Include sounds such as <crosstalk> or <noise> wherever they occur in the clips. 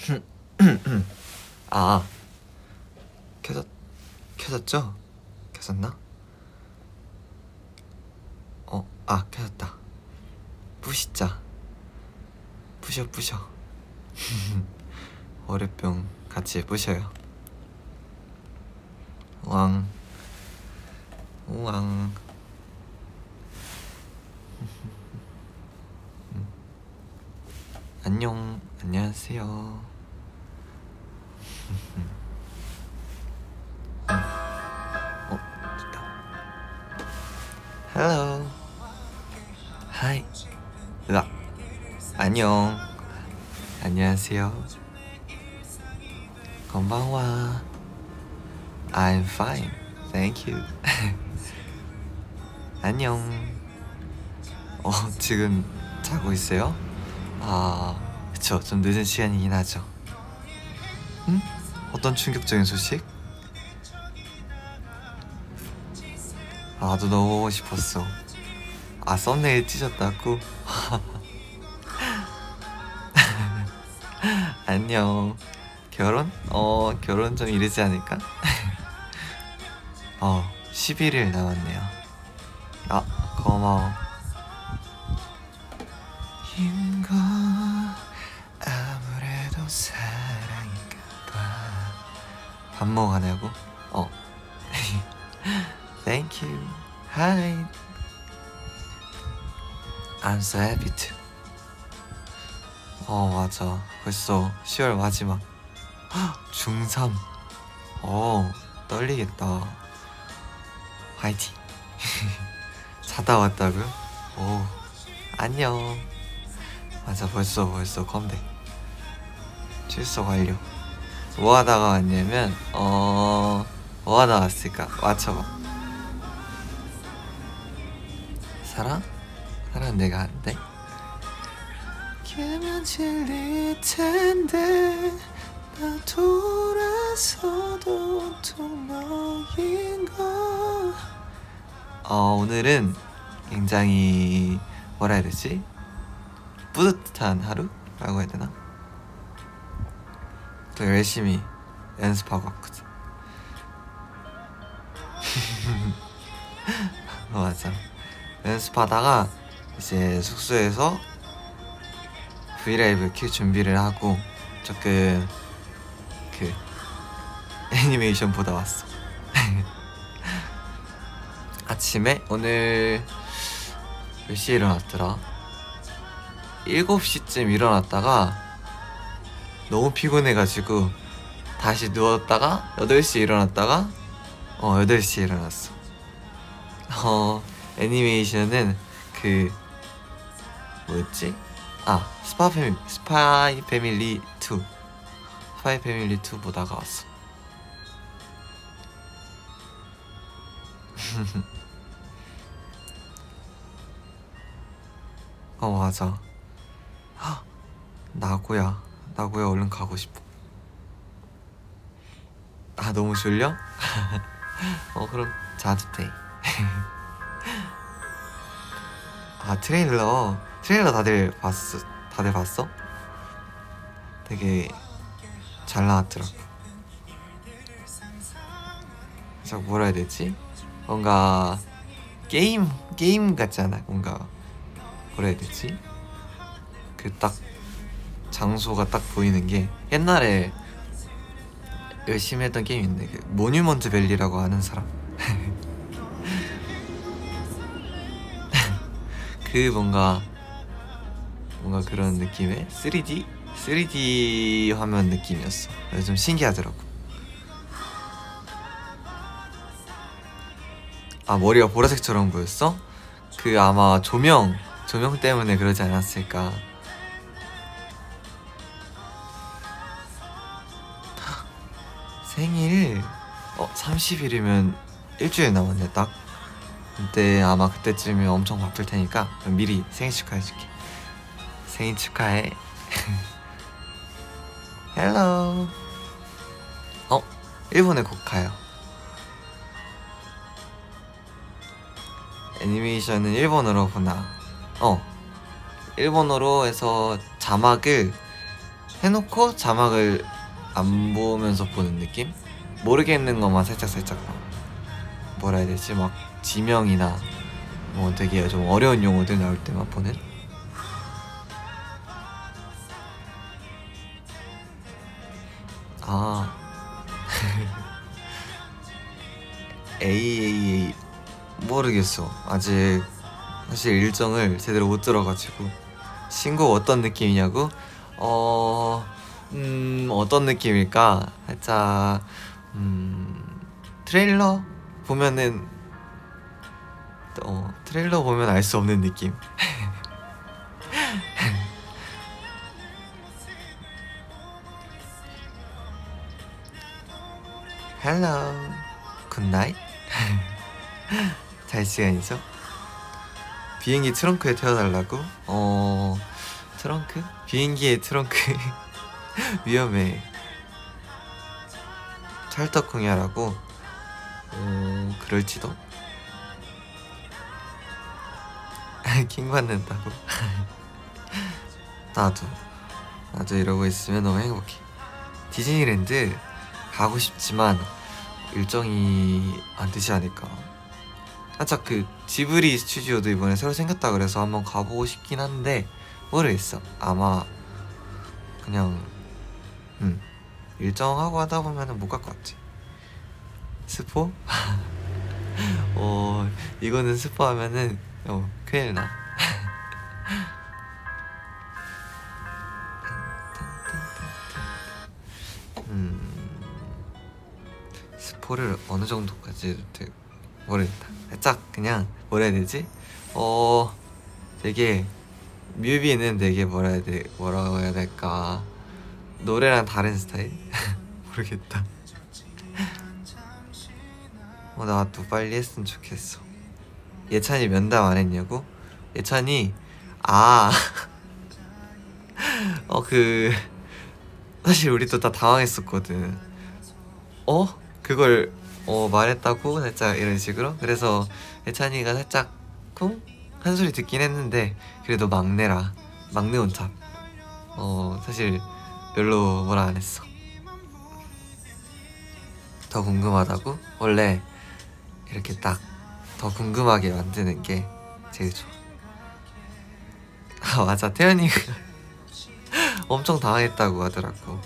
<clears throat> 아 켜졌 켜졌죠? 켜졌나? 어, 아 켜졌다. 부시자. 부셔 부셔. <laughs> 월요병 같이 부셔요. 왕. 왕. <laughs> 안녕, 안녕하세요. 어, 됐다. Hello. Hi. 으악. 안녕. 안녕하세요. 건방와. I'm fine. Thank you. <laughs> 안녕. 어, 지금 자고 있어요? 아, 그쵸. 좀 늦은 시간이긴 하죠. 응? 어떤 충격적인 소식? 아, 나도 너무 보고 싶었어. 아, 썸네일 찢었다고? <laughs> 안녕. 결혼? 어, 결혼 좀 이르지 않을까? <laughs> 어, 11일 남았네요. 아, 고마워. So happy to. 어, 맞아. 벌써 10월 마지막. 중3. 어, 떨리겠다. 화이팅. <laughs> 자다 왔다고요? 오, 안녕. 맞아, 벌써 벌써 컴백. 출석 완료. 뭐 하다가 왔냐면, 어, 뭐 하다 왔을까? 맞춰봐. 사랑? 사랑 내가 한대? 걔면 질릴 텐데 나 돌아서도 또 너인가 어, 오늘은 굉장히 뭐라 해야 되지? 뿌듯한 하루라고 해야 되나? 또 열심히 연습하고 왔거든 <laughs> 어, 맞아 연습하다가 이제 숙소에서 브이라이브 킬 준비를 하고 조금 그 애니메이션 보다 왔어 <laughs> 아침에 오늘 몇 시에 일어났더라? 7시쯤 일어났다가 너무 피곤해가지고 다시 누웠다가 8시에 일어났다가 어 8시에 일어났어 어 애니메이션은 그 뭐였지? 아 스파 패밀리 스파이 패밀리 2 스파이 패밀리 2 보다가 왔어 <laughs> 어 맞아 헉, 나고야 나고야 얼른 가고 싶어 아 너무 졸려? <laughs> 어 그럼 자도 돼. <laughs> 아 트레일러 트레일러 다들 봤어 다들 봤어? 되게 잘 나왔더라고. 저 뭐라 해야 되지? 뭔가 게임 게임 같잖아 뭔가 뭐라 해야 되지? 그 딱 장소가 딱 보이는 게 옛날에 열심히 했던 게임인데 그 모뉴먼트 밸리라고 하는 사람 <laughs> 그 뭔가 뭔가 그런 느낌의 3D 3D 화면 느낌이었어. 좀 신기하더라고. 아 머리가 보라색처럼 보였어? 그 아마 조명 조명 때문에 그러지 않았을까. <laughs> 생일 어 30일이면 일주일 남았네 딱. 근데 아마 그때쯤이면 엄청 바쁠 테니까 미리 생일 축하해줄게. 생일 축하해. <laughs> Hello. 어 일본에 곧 가요. 애니메이션은 일본어로 구나. 어 일본어로 해서 자막을 해놓고 자막을 안 보면서 보는 느낌? 모르겠는 것만 살짝 살짝 뭐라 해야 되지 막 지명이나 뭐 되게 좀 어려운 용어들 나올 때만 보는 아. <laughs> AAA 모르겠어. 아직 사실 일정을 제대로 못 들어가지고. 신곡 어떤 느낌이냐고? 어 음, 어떤 느낌일까? 살짝 음 트레일러 보면은 어 트레일러 보면 알 수 없는 느낌 <laughs> Hello good night <laughs> 잘 시간이죠? 비행기 트렁크에 태워달라고? 어 트렁크? 비행기의 트렁크 <laughs> 위험해 찰떡궁합이라고? 어 그럴지도? <laughs> 킹 받는다고? 나도 나도 이러고 있으면 너무 행복해 디즈니랜드 가고 싶지만 일정이 안 되지 않을까. 살짝 그 지브리 스튜디오도 이번에 새로 생겼다 그래서 한번 가보고 싶긴 한데 모르겠어. 아마 그냥 음 일정하고 하다 보면은 못 갈 것 같지. 스포? <laughs> 어 이거는 스포하면은 어 큰일 나 <laughs> 스포를 어느 정도까지 모르겠다 살짝 그냥 뭐라 해야 되지? 어 되게 뮤비는 되게 뭐라 해야 돼 뭐라고 해야 될까 노래랑 다른 스타일? <laughs> 모르겠다 어 나도 빨리 했으면 좋겠어 예찬이 면담 안 했냐고? 예찬이 아 <laughs> 어 그 사실 우리도 다 당황했었거든 어? 그걸 어 말했다고? 살짝 이런 식으로? 그래서 예찬이가 살짝 쿵? 한 소리 듣긴 했는데 그래도 막내라. 막내 온탑. 어 사실 별로 뭐라 안 했어. 더 궁금하다고? 원래 이렇게 딱 더 궁금하게 만드는 게 제일 좋아. 아 맞아. 태연이가 <laughs> 엄청 당황했다고 하더라고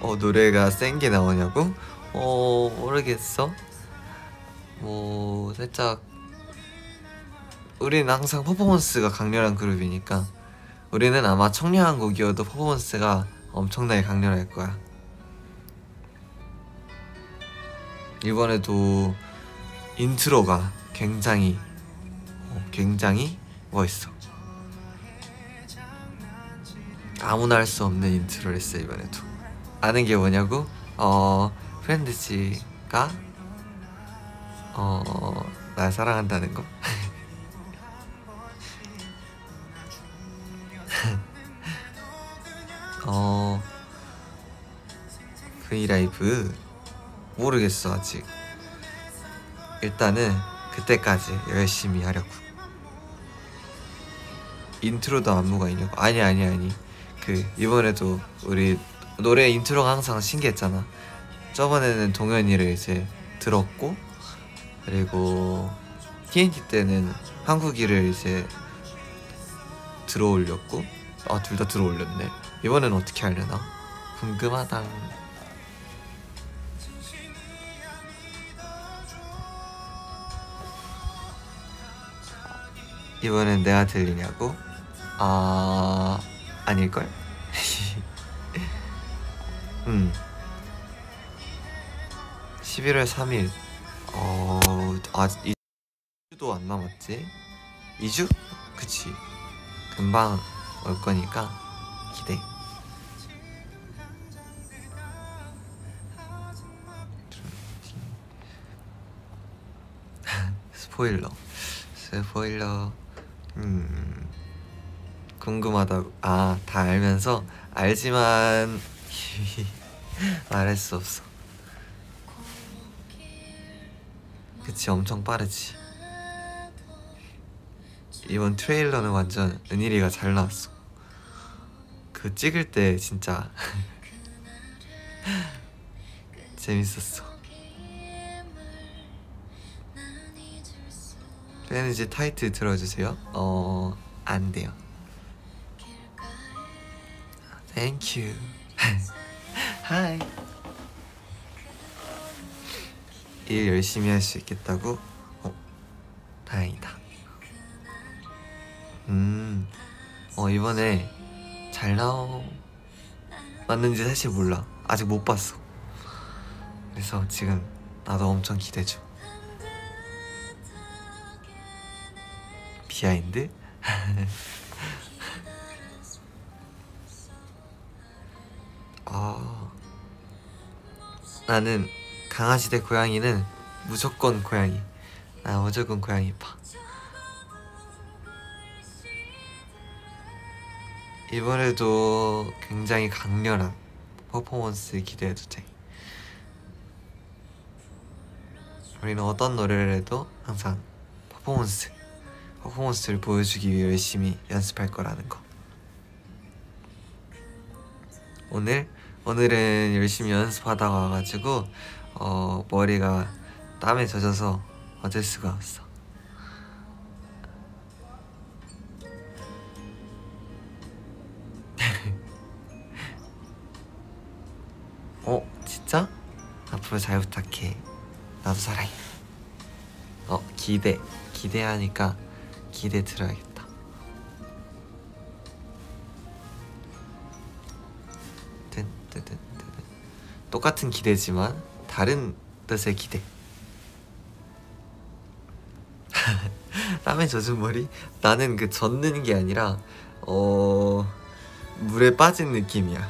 어 노래가 센 게 나오냐고? 어 모르겠어. 뭐 살짝 우리는 항상 퍼포먼스가 강렬한 그룹이니까 우리는 아마 청량한 곡이어도 퍼포먼스가 엄청나게 강렬할 거야. 이번에도 인트로가 굉장히 어, 굉장히 멋있어. 아무나 할 수 없는 인트로를 했어 이번에도 아는 게 뭐냐고? 어 프렌드지가 어 날 사랑한다는 거? <laughs> 어 V LIVE 모르겠어 아직 일단은 그때까지 열심히 하려고 intro도 안무가 있냐고 아니 아니 아니 그 이번에도 우리 노래 intro가 항상 신기했잖아 저번에는 동현이를 이제 들었고 그리고 TNT 때는 한국이를 이제 들어올렸고 아 둘 다 들어올렸네 이번엔 어떻게 하려나 궁금하다 이번엔 내가 들리냐고? 아 아닐걸? 음. 11월 3일. 어... 아직 2주도 안 남았지? 2주? 그치. 금방 올 거니까 기대. <laughs> 스포일러. 스포일러. 음. 궁금하다고 아 다 알면서? 알지만 <laughs> 말할 수 없어 그치 엄청 빠르지 이번 트레일러는 완전 은일이가 잘 나왔어. 그 찍을 때 진짜 <laughs> 재밌었어. 페니지 타이틀 들어주세요. 어, 안 돼요. Thank Hi. 일 열심히 할 수 있겠다고? 어, 다행이다. 음, 어 이번에 잘 나오 맞는지 사실 몰라. 아직 못 봤어. 그래서 지금 나도 엄청 기대 중. behind? 나는 강아지 대 고양이는 무조건 고양이. 나 무조건 고양이 파. 이번에도 굉장히 강렬한 퍼포먼스 기대해도 돼. 우리는 어떤 노래를 해도 항상 퍼포먼스, 퍼포먼스를 보여주기 위해 열심히 연습할 거라는 거. 오늘 오늘은 열심히 연습하다가 와가지고 어, 머리가 땀에 젖어서 어쩔 수가 없어. <laughs> 어 진짜? 앞으로 잘 부탁해. 나도 사랑해. 어 기대 기대하니까 기대 들어야겠다. 똑같은 기대지만 다른 뜻의 기대. 땀에 젖은 머리? 나는 그 젖는 게 아니라 어 물에 빠진 느낌이야.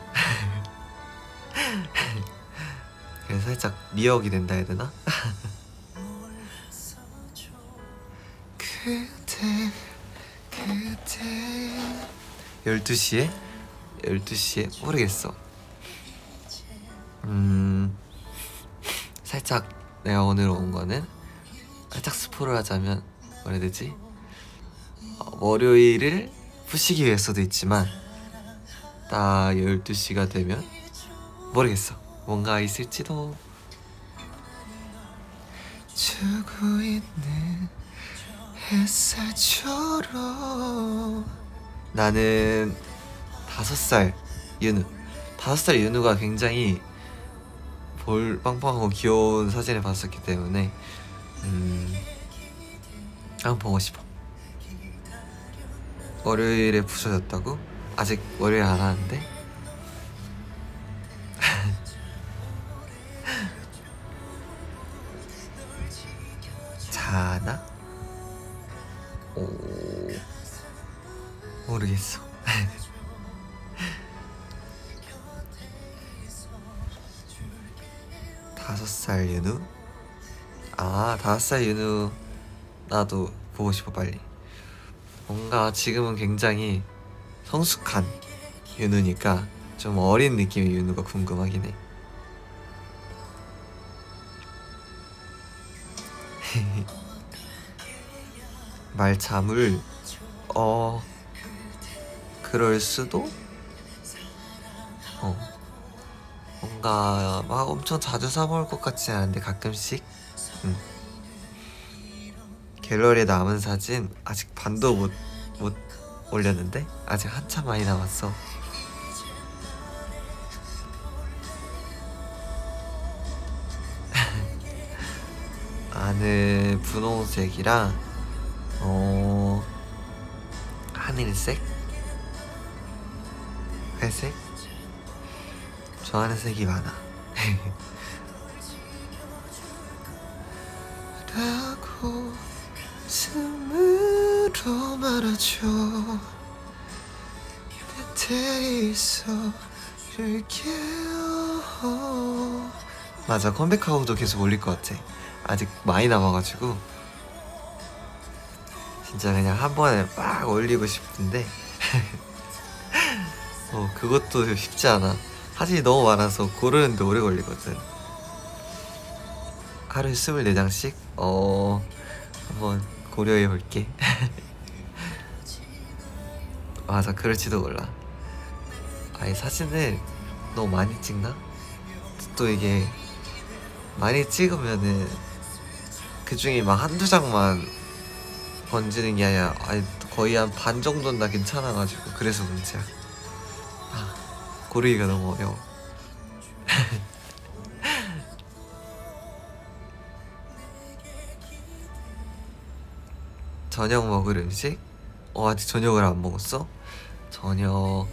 <laughs> 그래서 살짝 미역이 된다 해야 되나? <laughs> 그대 그대 12시에? 12시에? 모르겠어 음 살짝 내가 오늘 온 거는 살짝 스포를 하자면 뭐라 해야 되지? 어, 월요일을 푸시기 위해서도 있지만 딱 12시가 되면 모르겠어. 뭔가 있을지도. 주고 있는 햇살처럼. 나는 다섯 살 윤우. 다섯 살 윤우가 굉장히 볼 빵빵하고 귀여운 사진을 봤었기 때문에 음 한번 보고 싶어 월요일에 부서졌다고? 아직 월요일 안 하는데? 아 다섯 살 윤우 나도 보고 싶어 빨리. 뭔가 지금은 굉장히 성숙한 윤우니까 좀 어린 느낌의 윤우가 궁금하긴 해. <laughs> 말참을 어 그럴 수도? 어. 뭔가 막 엄청 자주 사 먹을 것 같지 않은데 가끔씩? 음. 갤러리에 남은 사진 아직 반도 못, 못 올렸는데 아직 한참 많이 남았어. <laughs> 안에 분홍색이랑 어 하늘색? 회색? 좋아하는 색이 많아 <laughs> 숨으로 말아줘 곁에 있어줄게요 맞아 컴백하고도 계속 올릴 것 같아. 아직 많이 남아가지고. 진짜 그냥 한 번에 막 올리고 싶은데. <laughs> 어 그것도 쉽지 않아. 사진이 너무 많아서 고르는데 오래 걸리거든. 하루에 24장씩? 어 한번 고려해 볼게. 맞아 그럴지도 몰라. 아니 사진을 너무 많이 찍나? 또 이게 많이 찍으면은 그 중에 막 한두 장만 건지는 게 아니라 아니 거의 한 반 정도는 나 괜찮아가지고 그래서 문제야. 아, 고르기가 너무 어려워 <laughs> 저녁 먹을 음식? 어 아직 저녁을 안 먹었어? 저녁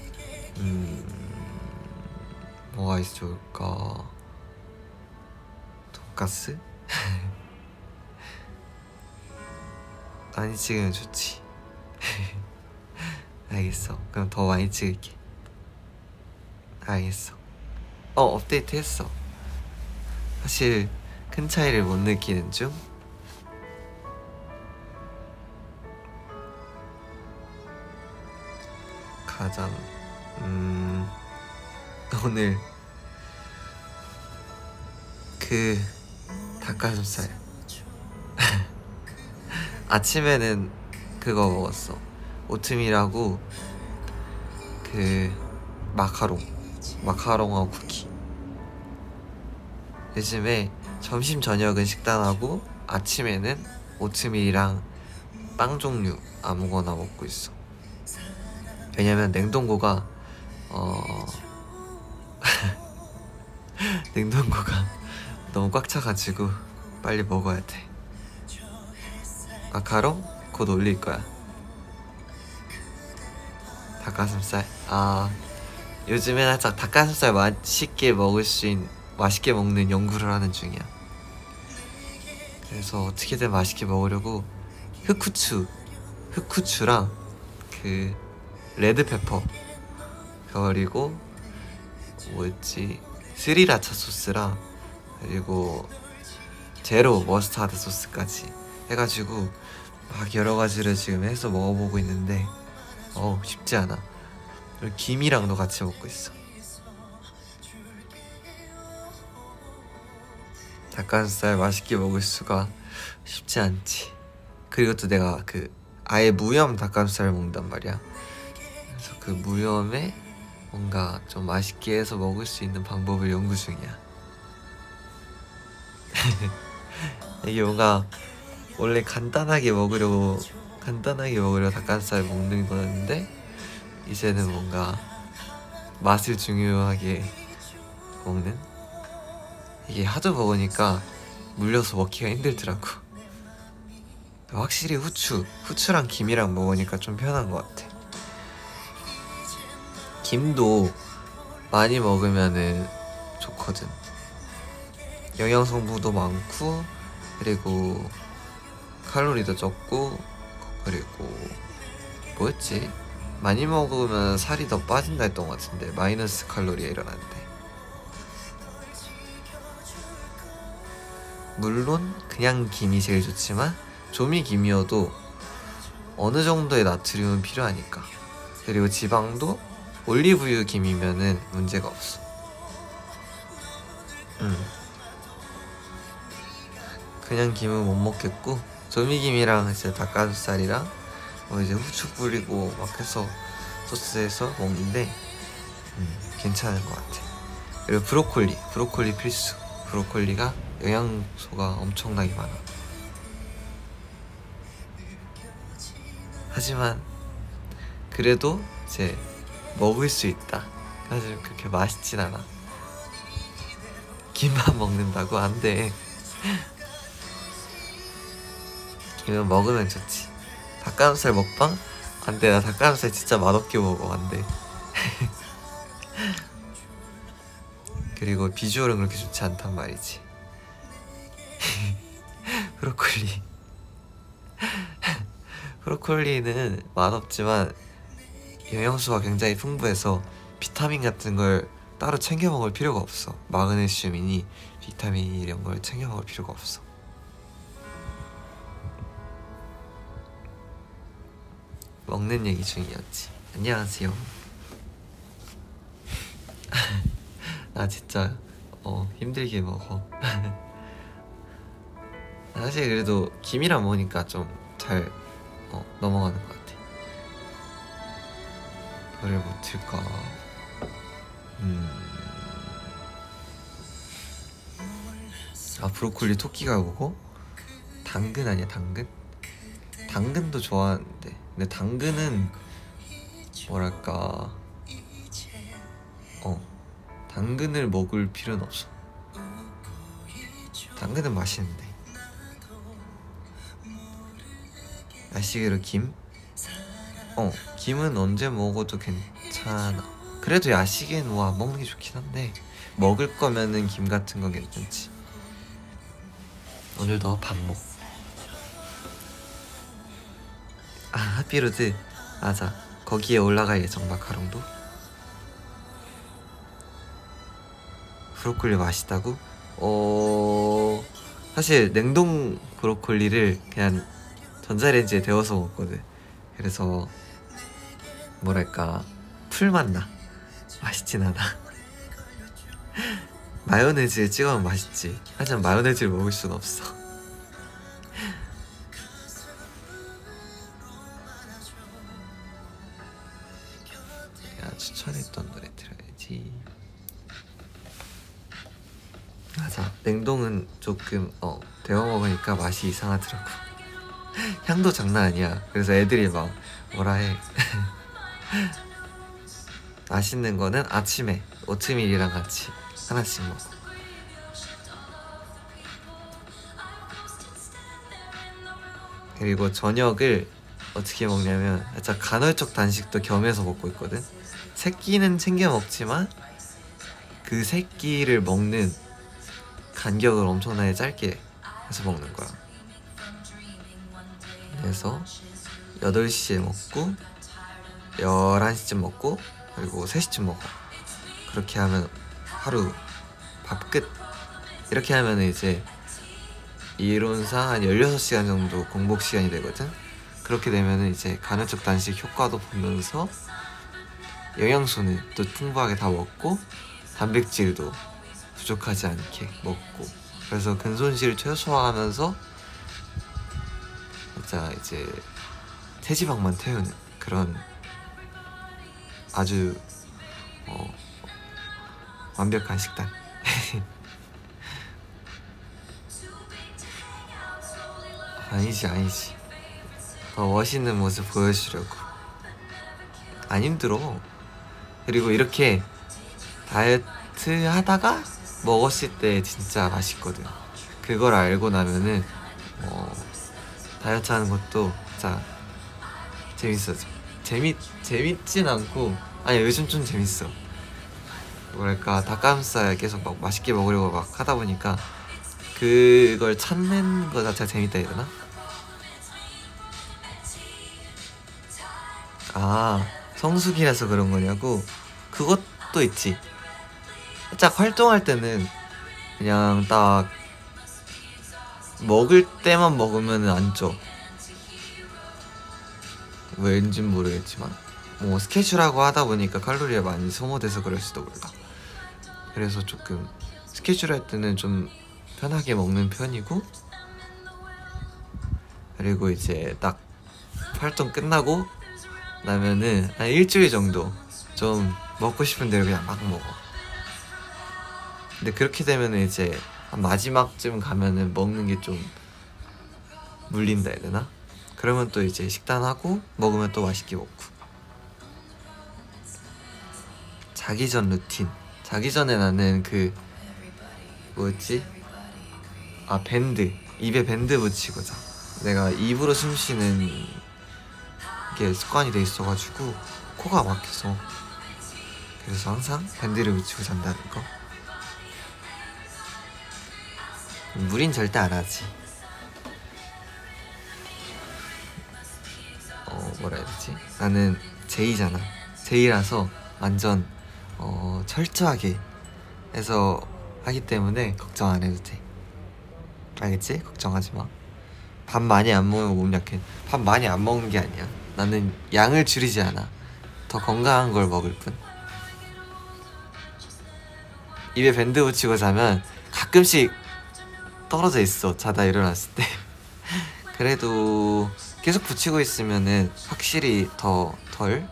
음 뭐가 있어 좋을까? 돈까스? <laughs> 많이 찍으면 좋지. <laughs> 알겠어. 그럼 더 많이 찍을게. 알겠어. 어 업데이트 했어. 사실 큰 차이를 못 느끼는 중 가장 음 오늘 그 닭가슴살. <laughs> 아침에는 그거 먹었어. 오트밀하고 그 마카롱 마카롱하고 쿠키. 요즘에 점심 저녁은 식단하고 아침에는 오트밀이랑 빵 종류 아무거나 먹고 있어 왜냐면 냉동고가 어 <laughs> 냉동고가 너무 꽉 차가지고 빨리 먹어야 돼. 마카롱? 곧 올릴 거야. 닭가슴살. 아 요즘에 살짝 닭가슴살 맛있게 먹을 수 있는 맛있게 먹는 연구를 하는 중이야. 그래서 어떻게든 맛있게 먹으려고 흑후추 흑후추랑 그 red pepper. 그리고 뭐였지? 스리라차 소스랑 그리고 제로 머스타드 소스까지 해가지고 막 여러 가지를 지금 해서 먹어보고 있는데 어 쉽지 않아. 그리고 김이랑도 같이 먹고 있어. 닭가슴살 맛있게 먹을 수가 쉽지 않지. 그리고 또 내가 그 아예 무염 닭가슴살을 먹는단 말이야 그 무염에 뭔가 좀 맛있게 해서 먹을 수 있는 방법을 연구 중이야. <laughs> 이게 뭔가 원래 간단하게 먹으려고 간단하게 먹으려 닭가슴살 먹는 거였는데 이제는 뭔가 맛을 중요하게 먹는? 이게 하도 먹으니까 물려서 먹기가 힘들더라고. 확실히 후추 후추랑 김이랑 먹으니까 좀 편한 것 같아 김도 많이 먹으면은 좋거든. 영양 성분도 많고 그리고 칼로리도 적고 그리고 뭐였지? 많이 먹으면 살이 더 빠진다 했던 것 같은데 마이너스 칼로리가 일어나는데. 물론 그냥 김이 제일 좋지만 조미 김이어도 어느 정도의 나트륨은 필요하니까. 그리고 지방도 올리브유 김이면은 문제가 없어 음. 그냥 김은 못 먹겠고 조미김이랑 이제 닭가슴살이랑 뭐 이제 후추 뿌리고 막 해서 소스해서 먹는데 음, 괜찮은 것 같아. 그리고 브로콜리, 브로콜리 필수. 브로콜리가 영양소가 엄청나게 많아. 하지만 그래도 이제 먹을 수 있다. 사실 그렇게 맛있진 않아. 김만 먹는다고 안 돼. 김은 먹으면 좋지. 닭가슴살 먹방? 안 돼. 나 닭가슴살 진짜 맛없게 먹어. 안 돼. <laughs> 그리고 비주얼은 그렇게 좋지 않단 말이지. <laughs> 브로콜리. <laughs> 브로콜리는 맛없지만 영양소가 굉장히 풍부해서 비타민 같은 걸 따로 챙겨 먹을 필요가 없어. 마그네슘이니 비타민 이런 걸 챙겨 먹을 필요가 없어. 먹는 얘기 중이었지. 안녕하세요. <laughs> 나 진짜 어 힘들게 먹어. <laughs> 사실 그래도 김이랑 먹으니까 좀 잘 어, 넘어가는 것같 뭐 틀까? 음. 아 브로콜리 토끼가 오고 당근 아니야 당근? 당근도 좋아하는데 근데 당근은 뭐랄까 어 당근을 먹을 필요는 없어 당근은 맛있는데 야식으로 김? 어 김은 언제 먹어도 괜찮아. 그래도 야식엔 뭐 안 먹는 게 좋긴 한데 먹을 거면은 김 같은 건 괜찮지. 오늘도 밥 먹. 아 하피로드. 맞아. 거기에 올라갈 예정 마카롱도. 브로콜리 맛있다고? 어 사실 냉동 브로콜리를 그냥 전자레인지에 데워서 먹거든. 그래서 뭐랄까 풀맛 나? 맛있진 않아. <laughs> 마요네즈에 찍으면 맛있지. 하지만 마요네즈를 먹을 순 없어. <laughs> 야 추천했던 노래 들어야지. 맞아. 냉동은 조금 어 데워 먹으니까 맛이 이상하더라고. <laughs> 향도 장난 아니야. 그래서 애들이 막 뭐라 해 맛있는 거는 아침에 오트밀이랑 같이 하나씩 먹어. 그리고 저녁을 어떻게 먹냐면 살짝 간헐적 단식도 겸해서 먹고 있거든. 새끼는 챙겨 먹지만 그 새끼를 먹는 간격을 엄청나게 짧게 해서 먹는 거야. 그래서 8시에 먹고 11시쯤 먹고 그리고 3시쯤 먹어. 그렇게 하면 하루 밥 끝. 이렇게 하면 이제 이론상 한 16시간 정도 공복 시간이 되거든? 그렇게 되면 이제 간헐적 단식 효과도 보면서 영양소는 또 풍부하게 다 먹고 단백질도 부족하지 않게 먹고. 그래서 근손실을 최소화하면서 진짜 이제 체지방만 태우는 그런 아주 어, 완벽한 식단. <laughs> 아니지 아니지. 더 멋있는 모습 보여주려고. 안 힘들어. 그리고 이렇게 다이어트 하다가 먹었을 때 진짜 맛있거든. 그걸 알고 나면은 어, 다이어트 하는 것도 진짜 재밌어져 재밌, 재밌진 않고 아니 요즘 좀 재밌어. 뭐랄까 닭가슴살 계속 막 맛있게 먹으려고 막 하다 보니까 그걸 찾는 거 자체가 재밌다 되나? 아 성숙이라서 그런 거냐고? 그것도 있지. 살짝 활동할 때는 그냥 딱 먹을 때만 먹으면 안 쪄 왠진 모르겠지만 뭐 스케줄하고 하다 보니까 칼로리가 많이 소모돼서 그럴 수도 몰라 그래서 조금 스케줄 할 때는 좀 편하게 먹는 편이고 그리고 이제 딱 활동 끝나고 나면은 한 일주일 정도 좀 먹고 싶은 대로 그냥 막 먹어 근데 그렇게 되면은 이제 한 마지막쯤 가면은 먹는 게 좀 물린다 해야 되나? 그러면 또 이제 식단하고 먹으면 또 맛있게 먹고. 자기 전 루틴. 자기 전에 나는 그 뭐였지? 아 밴드. 입에 밴드 붙이고 자. 내가 입으로 숨 쉬는 게 습관이 돼 있어가지고 코가 막혀서. 그래서 항상 밴드를 붙이고 잔다는 거. 무린 절대 안 하지 뭐라 해야 되지 나는 제이잖아 제이라서 완전 어 철저하게 해서 하기 때문에 걱정 안 해도 돼 알겠지? 걱정하지 마. 밥 많이 안 먹으면 몸 약해. 밥 많이 안 먹는 게 아니야. 나는 양을 줄이지 않아. 더 건강한 걸 먹을 뿐. 입에 밴드 붙이고 자면 가끔씩 떨어져 있어. 자다 일어났을 때. <laughs> 그래도 계속 붙이고 있으면은 확실히 더덜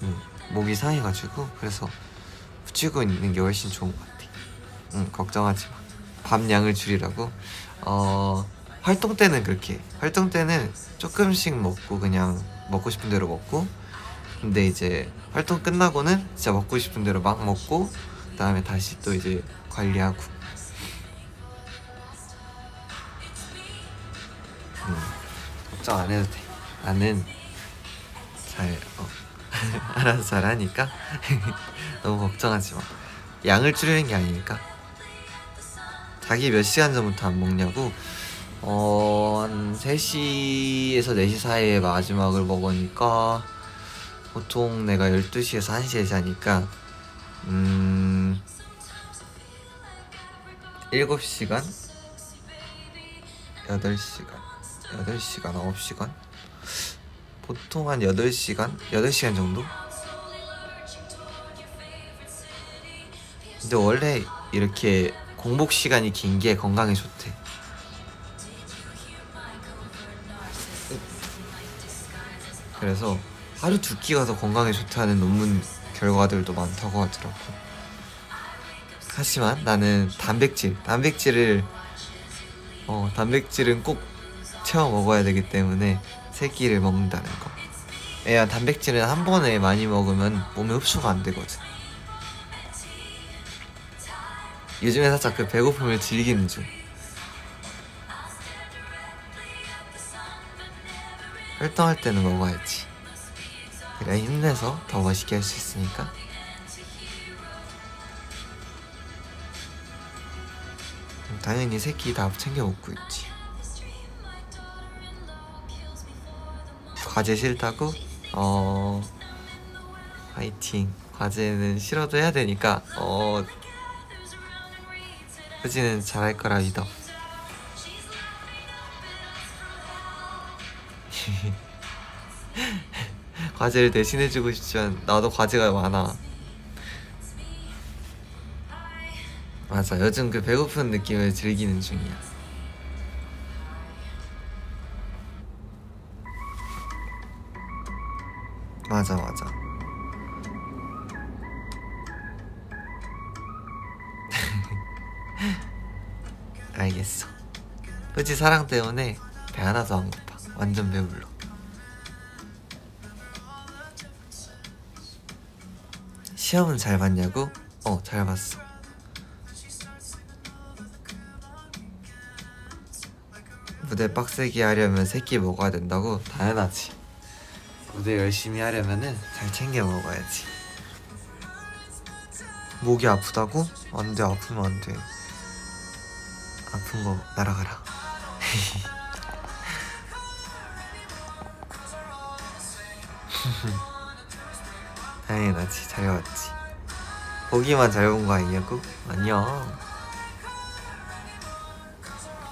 음, 목이 상해가지고 그래서 붙이고 있는 게 훨씬 좋은 것 같아. 응 걱정하지 마. 밥 양을 줄이라고. 어 활동 때는 그렇게. 활동 때는 조금씩 먹고 그냥 먹고 싶은 대로 먹고. 근데 이제 활동 끝나고는 진짜 먹고 싶은 대로 막 먹고 그다음에 다시 또 이제 관리하고. 걱정 안 해도 돼. 나는 잘 어, <laughs> 알아서 잘하니까 <laughs> 너무 걱정하지 마. 양을 줄이는 게 아니니까. 자기 몇 시간 전부터 안 먹냐고? 어, 한 3시에서 4시 사이에 마지막을 먹으니까 보통 내가 12시에서 1시에 자니까 음 7시간? 8시간 8시간 9시간? 보통 한 8시간? 8시간 정도? 근데 원래 이렇게 공복 시간이 긴 게 건강에 좋대. 그래서 하루 두 끼가 더 건강에 좋다는 논문 결과들도 많다고 하더라고. 하지만 나는 단백질, 단백질을 어 단백질은 꼭 채워 먹어야 되기 때문에 세 끼를 먹는다는 거. 애야 단백질은 한 번에 많이 먹으면 몸에 흡수가 안 되거든. 요즘에 살짝 그 배고픔을 즐기는 중. 활동할 때는 먹어야지. 그래 힘내서 더 멋있게 할 수 있으니까. 당연히 새끼 다 챙겨 먹고 있지. 과제 싫다고? 어 화이팅. 과제는 싫어도 해야 되니까 어 효진은 잘할 거라 믿어. <laughs> 과제를 대신해주고 싶지만 나도 과제가 많아. 맞아, 요즘 그 배고픈 느낌을 즐기는 중이야. 사랑 때문에 배 하나도 안 고파. 완전 배불러. 시험은 잘 봤냐고? 어, 잘 봤어. 무대 빡세게 하려면 새끼 먹어야 된다고? 당연하지. 무대 열심히 하려면은 잘 챙겨 먹어야지. 목이 아프다고? 안 돼, 아프면 안 돼. 아픈 거 날아가라. <laughs> 당연하지, 잘 왔지. 보기만 잘본거 아니냐고? 아니야.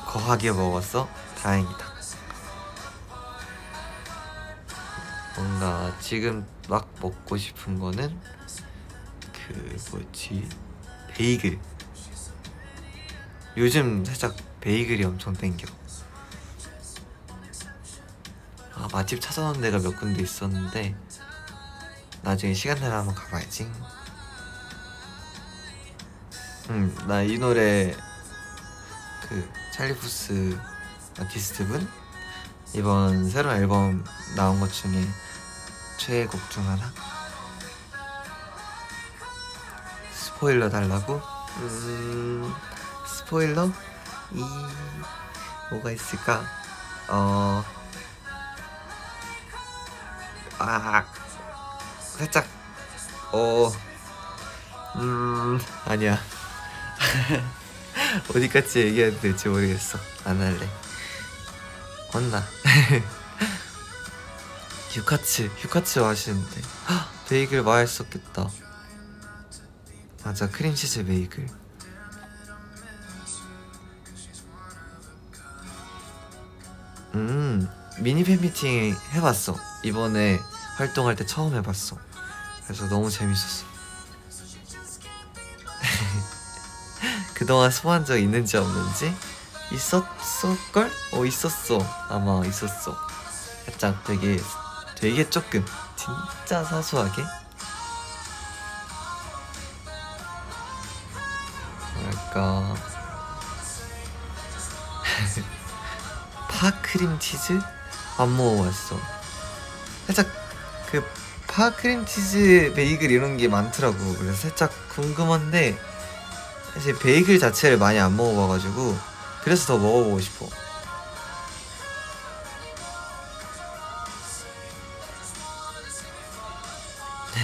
거하게 먹었어? 다행이다. 뭔가 지금 막 먹고 싶은 거는 그 뭐지 베이글. 요즘 살짝 베이글이 엄청 땡겨. 맛집 찾아놓은 데가 몇 군데 있었는데 나중에 시간 되면 한번 가봐야지. 음, 나 이 노래 그 찰리 푸스 아티스트분 이번 새로운 앨범 나온 것 중에 최애 곡 중 하나. 스포일러 달라고? 음, 스포일러? 이 뭐가 있을까? 어, 아, 살짝 어, 음, 아니야. <laughs> 어디까지 얘기해도 될지 모르겠어. 안 할래. 혼나. <laughs> 휴카츠, 휴카츠. 헉, 베이글 맛있었겠다. 맞아, 크림치즈 베이글. 음, 미니 팬미팅 해봤어. 이번에 활동할 때 처음 해봤어. 그래서 너무 재밌었어. <laughs> 그동안 소환 적 있는지 없는지 있었을걸? 어 있었어. 아마 있었어. 살짝 되게 되게 조금 진짜 사소하게 뭐랄까 <laughs> 파크림 치즈? 안 먹어봤어. 살짝 그 파크림치즈 베이글 이런 게 많더라고. 그래서 살짝 궁금한데 사실 베이글 자체를 많이 안 먹어봐가지고 그래서 더 먹어보고 싶어.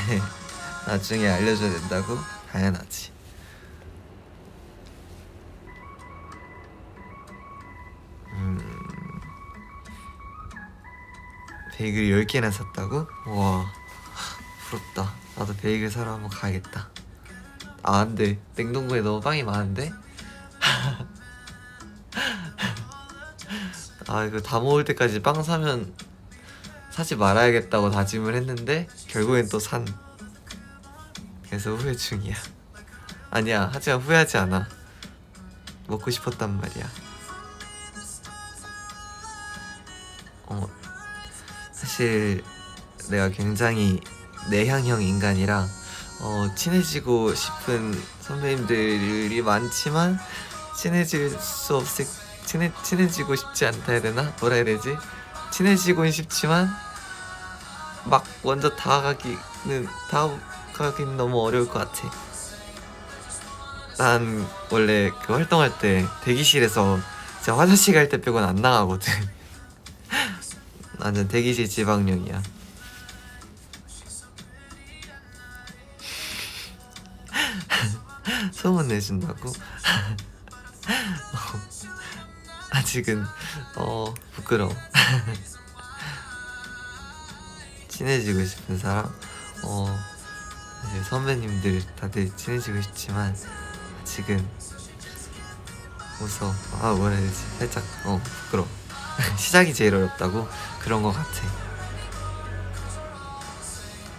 <laughs> 나중에 알려줘야 된다고? 당연하지. 베이글 10개나 샀다고? 와, 부럽다. 나도 베이글 사러 한번 가야겠다. 아, 안 돼. 냉동고에 너무 빵이 많은데? <laughs> 아, 이거 다 먹을 때까지 빵 사면 사지 말아야겠다고 다짐을 했는데, 결국엔 또 산. 그래서 후회 중이야. 아니야, 하지만 후회하지 않아. 먹고 싶었단 말이야. 사실 내가 굉장히 내향형 인간이라 어, 친해지고 싶은 선배님들이 많지만 친해질 수 없을 친해 친해지고 싶지 않다 해야 되나 뭐라 해야 되지 친해지고는 싶지만 막 먼저 다가가기는 다가가기는 너무 어려울 것 같아. 난 원래 그 활동할 때 대기실에서 진짜 화장실 갈 때 빼고는 안 나가거든. 나는 대기실 지방령이야. <laughs> 소문 내준다고? 어, <laughs> 아직은 어 부끄러워. <laughs> 친해지고 싶은 사람? 어 사실 선배님들 다들 친해지고 싶지만 아직은 무서워. 아 뭐라 해야 되지? 살짝 어 부끄러워. 시작이 제일 어렵다고 그런 것 같아.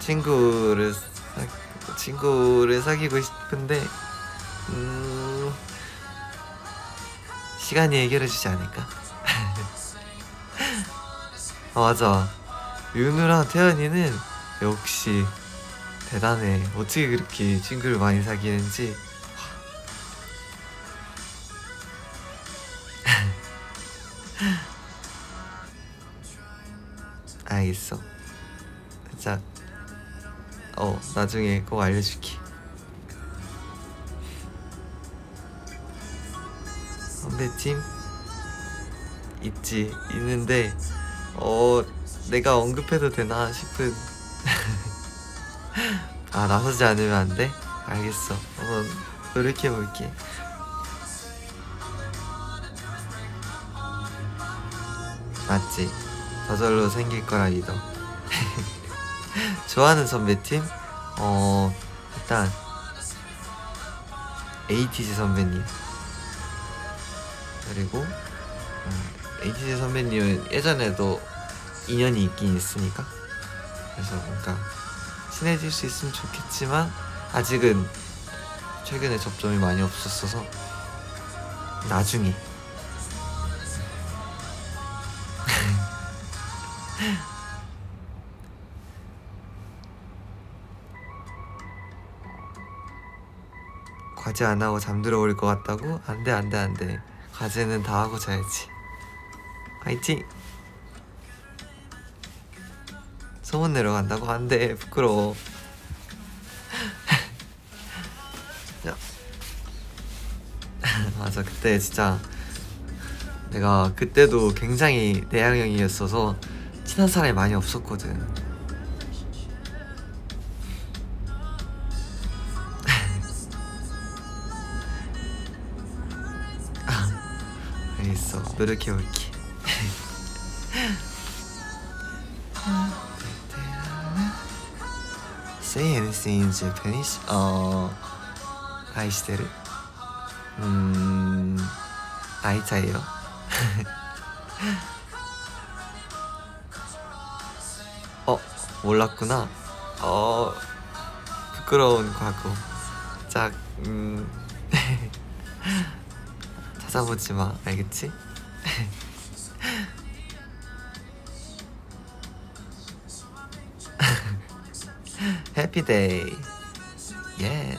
친구를 사, 친구를 사귀고 싶은데 음, 시간이 해결해주지 않을까? 아, <laughs> 맞아. 윤우랑 태연이는 역시 대단해. 어떻게 그렇게 친구를 많이 사귀는지. <laughs> 알겠어. 자, 어, 나중에 꼭 알려줄게. 선배팀? 있지, 있는데, 어, 내가 언급해도 되나 싶은. <laughs> 아, 나서지 않으면 안 돼? 알겠어. 한번 노력해 볼게. 맞지? 저절로 생길 거라 믿어. <laughs> 좋아하는 선배팀? 어, 일단, ATG 선배님. 그리고, 음, ATG 선배님은 예전에도 인연이 있긴 있으니까. 그래서 뭔가 친해질 수 있으면 좋겠지만, 아직은 최근에 접점이 많이 없었어서, 나중에. 과제 안 하고 잠들어 버릴 것 같다고? 안 돼, 안 돼, 안 돼. 과제는 다 하고 자야지. 화이팅! 소문 내려간다고? 안 돼, 부끄러워. <laughs> 야. <laughs> 맞아, 그때 진짜 내가 그때도 굉장히 내향형이었어서 친한 사람이 많이 없었거든. 노력해 올게. Say anything 어, 아이시테르? 음, 아이타이요. <laughs> 어, 몰랐구나. 어, 부끄러운 과거. 짝, 음. <laughs> 찾아보지 마. 알겠지? 해피데이 예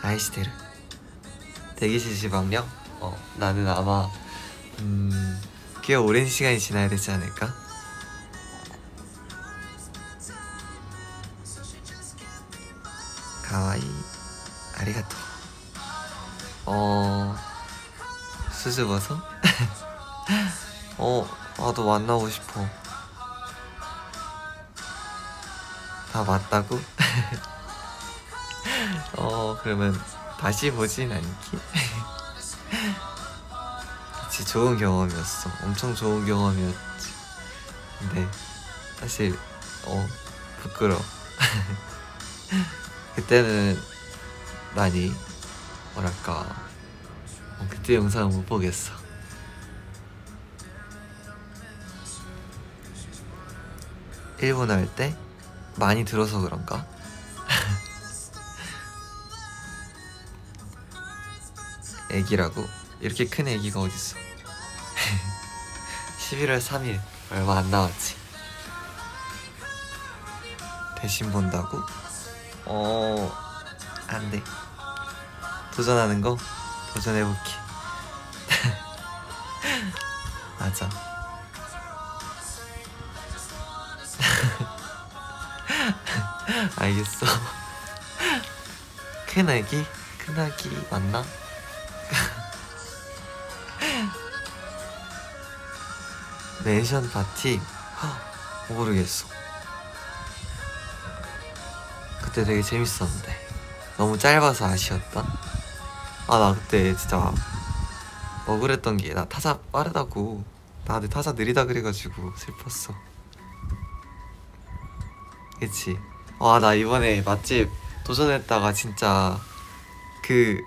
아이스테르 대기실 지방령? 어 나는 아마 음, 꽤 오랜 시간이 지나야 되지 않을까? 가와이 아리가토 어 수줍어서? <laughs> 어 아, 나도 만나고 싶어 다 맞다고? <laughs> <laughs> 어 그러면 다시 보진 않기? <laughs> 그치 좋은 경험이었어 엄청 좋은 경험이었지 근데 사실 어 부끄러워 <laughs> 그때는 많이 뭐랄까 어, 그때 영상을 못 보겠어 일본 할 때 많이 들어서 그런가? 애기라고? 이렇게 큰 애기가 어딨어 <laughs> 11월 3일 얼마 안 남았지 대신 본다고? 어... 안돼 도전하는 거 도전해볼게 <laughs> 맞아 <laughs> 알겠어 큰 아기? 큰 아기 맞나? 멘션 파티? 헉, 모르겠어. 그때 되게 재밌었는데. 너무 짧아서 아쉬웠다 아 나 그때 진짜 억울했던 게 나 타자 빠르다고. 나한테 타자 느리다 그래가지고 슬펐어. 그치? 와 나 이번에 맛집 도전했다가 진짜 그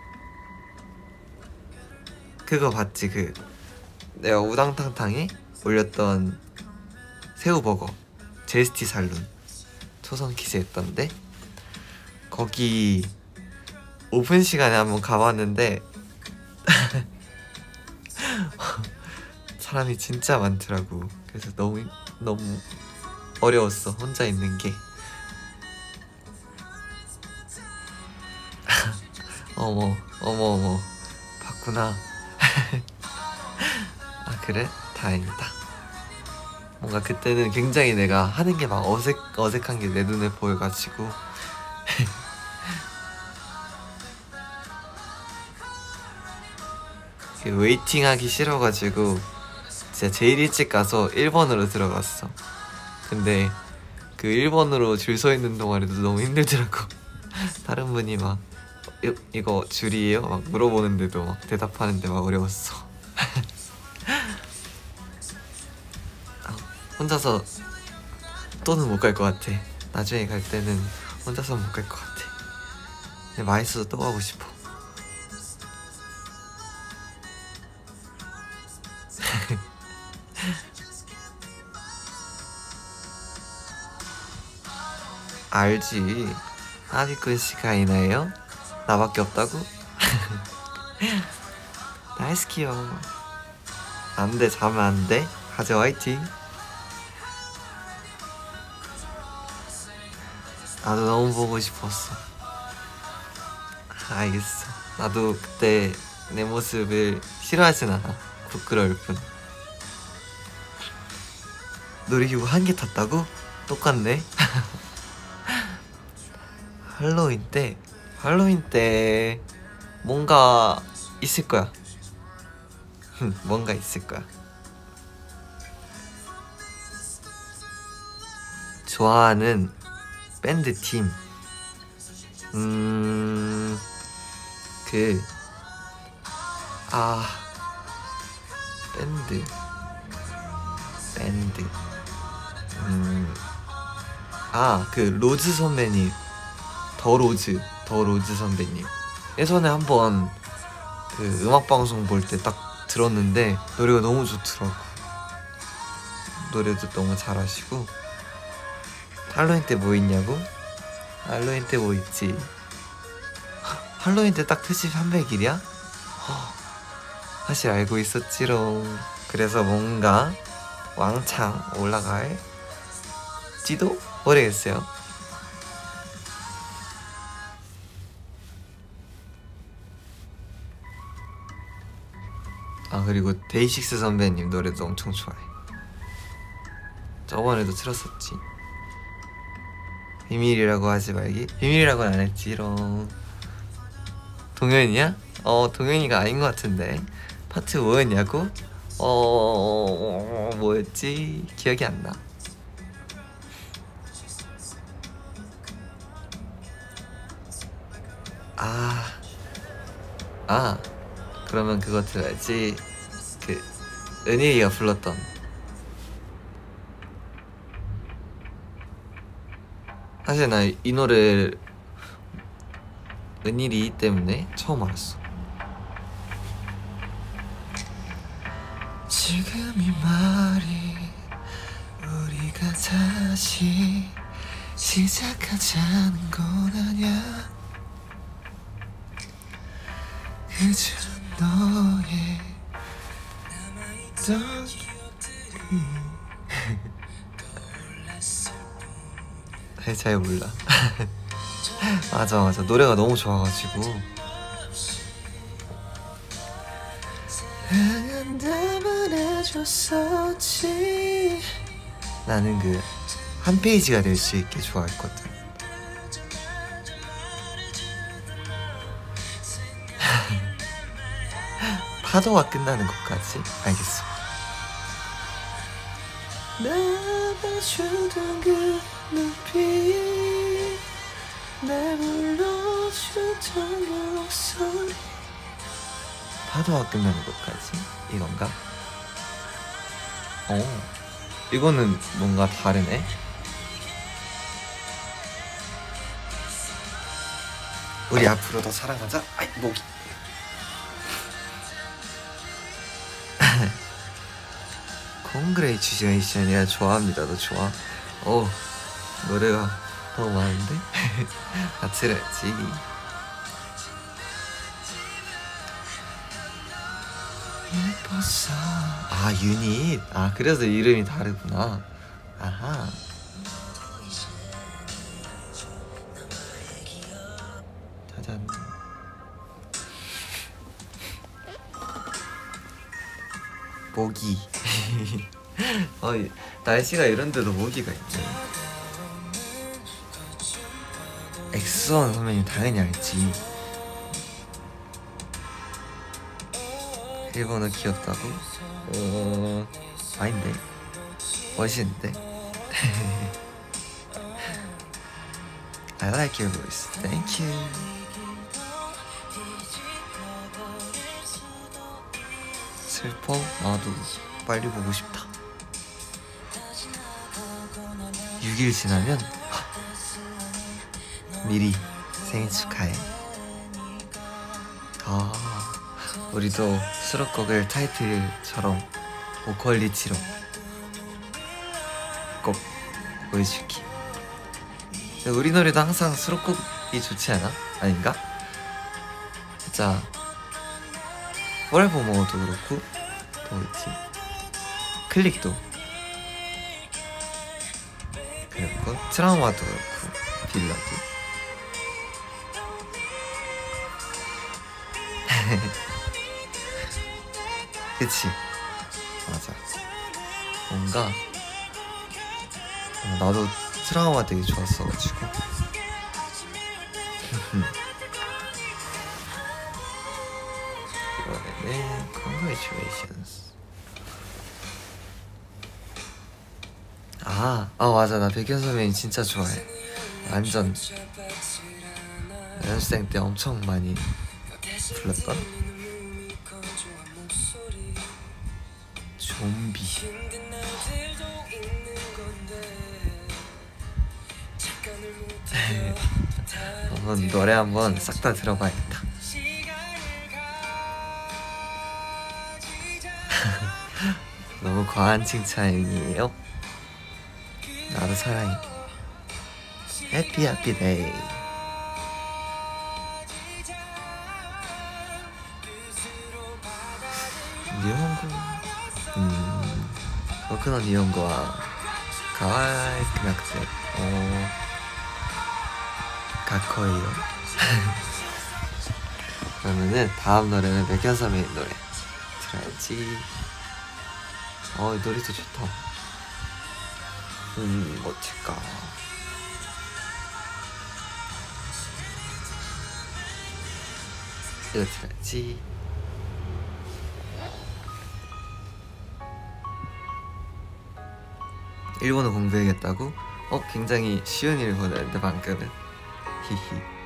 그거 봤지? 그 내가 우당탕탕에 올렸던 새우버거 제스티 살룬 초성 퀴즈 했던데 거기 오픈 시간에 한번 가봤는데 <laughs> 사람이 진짜 많더라고. 그래서 너무 너무 어려웠어 혼자 있는 게. <laughs> 어머 어머 어머. 봤구나. <laughs> 아 그래 다행이다. 뭔가 그때는 굉장히 내가 하는 게 막 어색 어색한 게 내 눈에 보여가지고. 그 waiting 하기 싫어가지고 진짜 제일 일찍 가서 1번으로 들어갔어. 근데 그 1번으로 줄 서 있는 동안에도 너무 힘들더라고. <laughs> 다른 분이 막 이, 이거 줄이에요? 막 물어보는데도 막 대답하는데 막 어려웠어 혼자서 또는 못 갈 것 같아. 나중에 갈 때는 혼자서 못 갈 것 같아. 근데 맛있어서 또 가고 싶어. <laughs> 알지? 아 僕しかいないよ? 나밖에 없다고? <laughs> 나이스 키요 안돼 자면 안돼. 가재 화이팅 나도 너무 보고 싶었어. 알겠어. 나도 그때 내 모습을 싫어하진 않아. 부끄러울 뿐. 놀이기구 한 개 탔다고? 똑같네. <laughs> 할로윈 때? 할로윈 때 뭔가 있을 거야. 뭔가 있을 거야. 좋아하는 밴드 팀. 음... 그... 아... 밴드. 밴드. 음... 아, 그 로즈 선배님. 더 로즈 더 로즈 선배님 예전에 한번 그 음악 방송 볼 때 딱 들었는데 노래가 너무 좋더라고. 노래도 너무 잘하시고 할로윈 때뭐 있냐고? 할로윈 때뭐 있지? 할로윈 때 딱 특집 300일이야? 사실 알고 있었지롱 그래서 뭔가 왕창 올라갈지도 모르겠어요 아 그리고 데이식스 선배님 노래도 엄청 좋아해 저번에도 틀었었지 비밀이라고 하지 말기 비밀이라고는 안 했지롱 동현이야? 어 동현이가 아닌 것 같은데 파트 뭐였냐고? 어 뭐였지? 기억이 안 나. 아, 아, 그러면 그거 들어야지. 그 은희가 불렀던. 사실 나 이 노래 은일이 때문에 처음 알았어. 지금 이 말이 우리가 다시 시작하자는 건 아냐 그저 너의 남아있던 잘 몰라. <laughs> 맞아 맞아. 노래가 너무 좋아가지고. 나는 그 한 페이지가 될 수 있게 좋아했거든. <laughs> 파도가 끝나는 것까지? 알겠어 나봐주던 그 눈빛. 날 불러주던 그 목소리. 파도가 끝나는 것까지? 이건가? 어 이거는 뭔가 다르네. 우리 앞으로 더 사랑하자. 아이 목이 콩그레이츄레이션이야 좋아합니다. 너 좋아. 어 노래가 너무 많은데? <laughs> 같이 해야지 아 유닛. 아 그래서 이름이 다르구나. 아하. 짜잔. 모기 <laughs> <laughs> 어, 날씨가 이런데도 모기가 있네 엑소원 선배님 당연히 알지 일본어 귀엽다고? 어... 아닌데 멋있는데 <laughs> I like your voice. Thank you. 슬퍼? 나도 빨리 보고 싶다. 6일 지나면 미리 생일 축하해. 아, 우리도 수록곡을 타이틀처럼 고퀄리티로 꼭 보여줄게. 우리 노래도 항상 수록곡이 좋지 않아? 아닌가? 진짜 포레버모도 그렇고 또 있지 클릭도 트라우마도 그렇고 빌라도. <laughs> 그치. 맞아. 뭔가 어, 나도 트라우마 되게 좋았어가지고. <laughs> 이번에는 congratulations 아, 아 맞아. 나 백현 선배님 진짜 좋아해. 완전. 연습생 때 엄청 많이 불렀던 좀비. <laughs> 한번 노래 한번 싹 다 들어봐야겠다. <laughs> 너무 과한 칭찬이에요 사랑해 해피 해피 데이 일본어 음僕の日本語は可愛くなくておかっこいいよ 그러면은 다음 노래는 백현섬의 노래 들어야지 어 노래도 좋다 음 어쩔까? 이거 들어야지. 일본어 공부해야겠다고? 어 굉장히 쉬운 일본어인데 방금은. 히히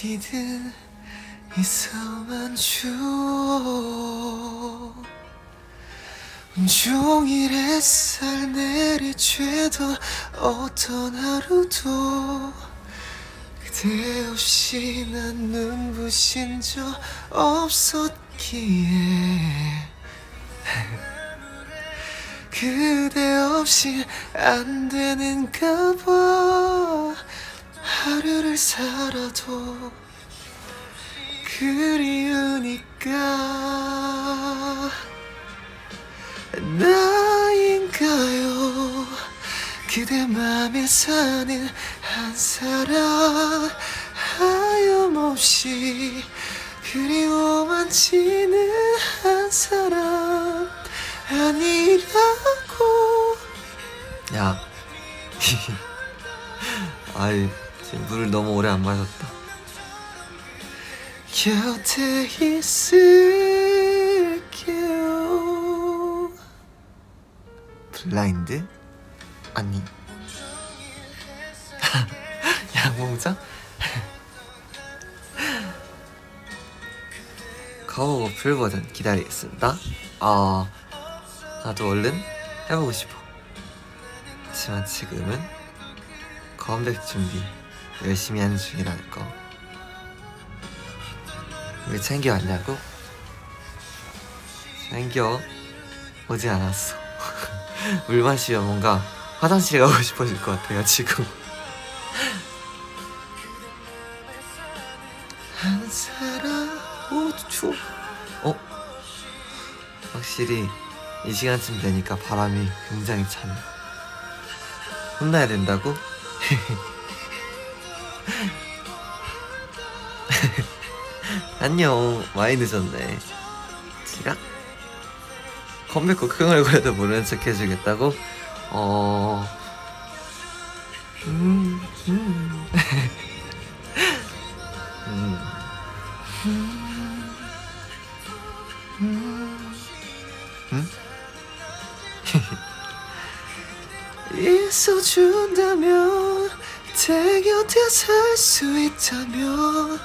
어디든 있어만 주오 온종일 햇살 내리쬐던 어떤 하루도 그대 없이 난 눈부신 적 없었기에. 그대 없이 안 되는가 봐 하루를 살아도 그리우니까. 나인가요? 그대 맘에 사는 한 사람 하염없이 그리워만 지는 한 사람 아니라고. 야. <laughs> 아이 물을 너무 오래 안 마셨다. 곁에 있을게요. 블라인드? 아니. <laughs> 양봉장? <laughs> 거울 어플 버전 기다리겠습니다. 아 나도 얼른 해보고 싶어. 하지만 지금은 컴백 준비 열심히 하는 중이라는 거 왜 챙겨왔냐고? 챙겨 오지 않았어 <laughs> 물 마시면 뭔가 화장실 가고 싶어질 것 같아요 지금 <laughs> 한 사람 오 추워 어? 확실히 이 시간쯤 되니까 바람이 굉장히 차네 혼나야 된다고? <laughs> <laughs> 안녕 많이 늦었네 지각? 컴백후 큰 얼굴에도 모르는 척 해주겠다고? 어... 음... 음... 음... 수 있다면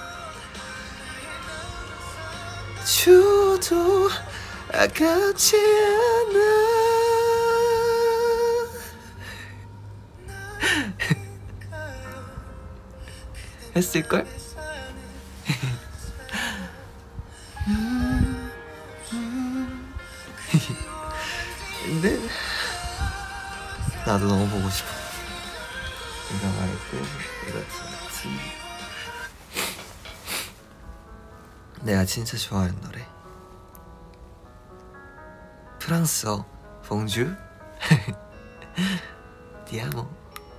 주어도 아깝지 않아 <laughs> 했을걸? 음, 음. 근데 나도 너무 보고 싶어 내가 진짜 좋아하는 노래. 프랑스어. 봉주? <laughs> 디아모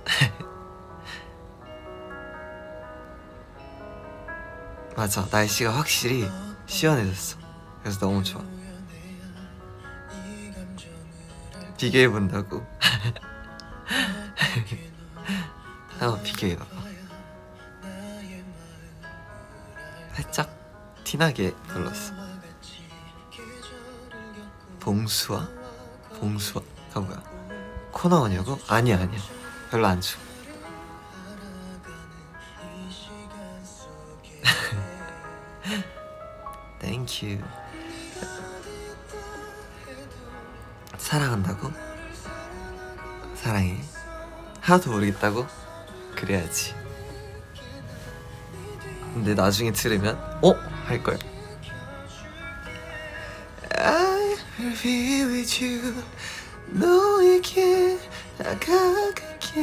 <laughs> 맞아. 날씨가 확실히 시원해졌어. 그래서 너무 좋아. 비교해 본다고? <laughs> 한번 비교해봐 티나게 불렀어 봉수아? bonsoir가 뭐야? 코 나오냐고? 아니야 아니야 별로 안 추워 thank you <laughs> 사랑한다고? 사랑해 하나도 모르겠다고? 그래야지 근데 나중에 들으면 어? 할걸 I will be with you 너에게 다가갈게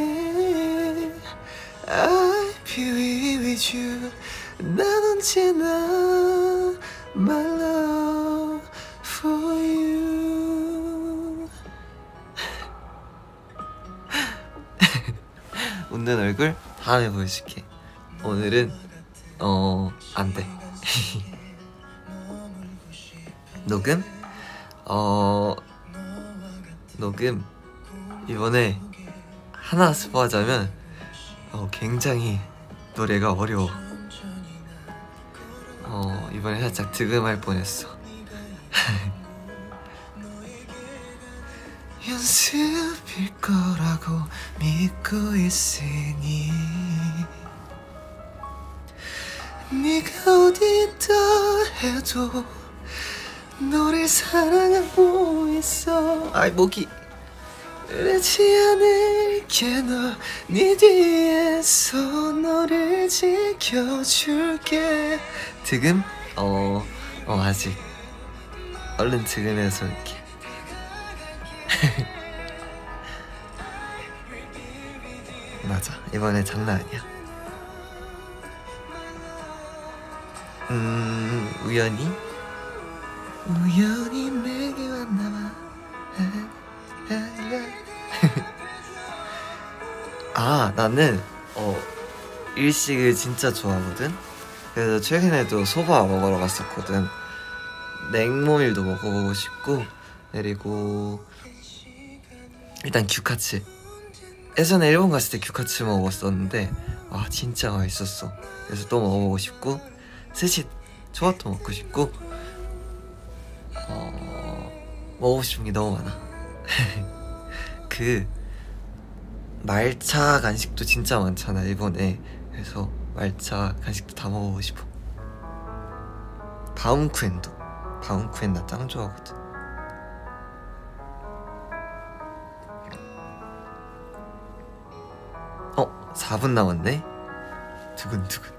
I'll be with you 난 언제나 My love for you 웃는 얼굴 다음에 보여줄게 오늘은 어 안돼 녹음? 어 녹음. 이번에 하나 스포하자면 어, 굉장히 노래가 어려워. 어 이번에 살짝 득음할 뻔했어. <laughs> 연습일 거라고 믿고 있으니 네가 어디 있다 해도 너를 사랑하고 있어. 아이 목이 그렇지 않을게 너네 뒤에서 너를 지켜줄게. 득음? 어, 어 아직. 얼른 득음해서 이렇게. <laughs> 맞아. 이번에 장난 아니야. 음 우연히 우연히 내게 왔나봐. <laughs> 아 나는 어 일식을 진짜 좋아하거든? 그래서 최근에도 소바 먹으러 갔었거든. 냉모밀도 먹어보고 싶고 그리고 일단 규카츠. 예전에 일본 갔을 때 규카츠 먹었었는데 아 진짜 맛있었어. 그래서 또 먹어보고 싶고 스시 초밥도 먹고 싶고 먹고 싶은 게 너무 많아. <laughs> 그 말차 간식도 진짜 많잖아 일본에. 그래서 말차 간식도 다 먹어보고 싶어. 바움쿠엔도. 바움쿠엔 나 짱 좋아하거든. 어 4분 남았네? 두근두근.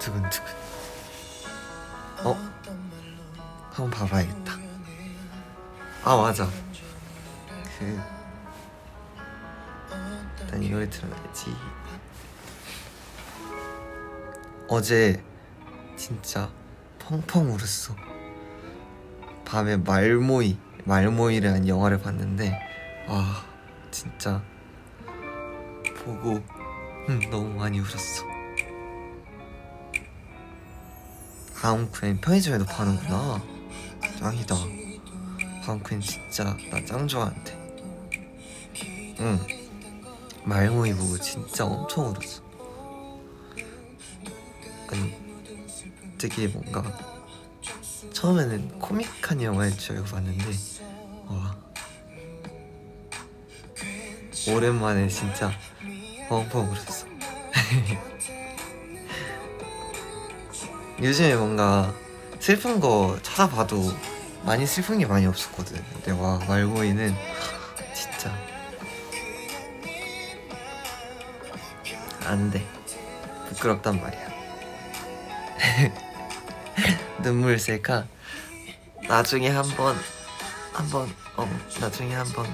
두근두근. 어 한번 봐봐야겠다 아 맞아. 그 일단 이 노래 들어야지. 어제 진짜 펑펑 울었어. 밤에 말모이 말모이라는 영화를 봤는데 아 진짜 보고 음, 너무 많이 울었어. 다음쿠엔 편의점에도 파는구나. 짱이다 다음쿠엔 진짜 나 짱 좋아한대 응. 말모이 보고 진짜 엄청 울었어. 아니 되게 뭔가 처음에는 코믹한 영화일 줄 알고 봤는데. 와. 오랜만에 진짜 펑펑 울었어. <laughs> 요즘에 뭔가 슬픈 거 찾아봐도 많이 슬픈 게 많이 없었거든. 근데 와 말모이는 진짜 안돼. 부끄럽단 말이야. <laughs> 눈물 셀까? 나중에 한번 한번 어 나중에 한번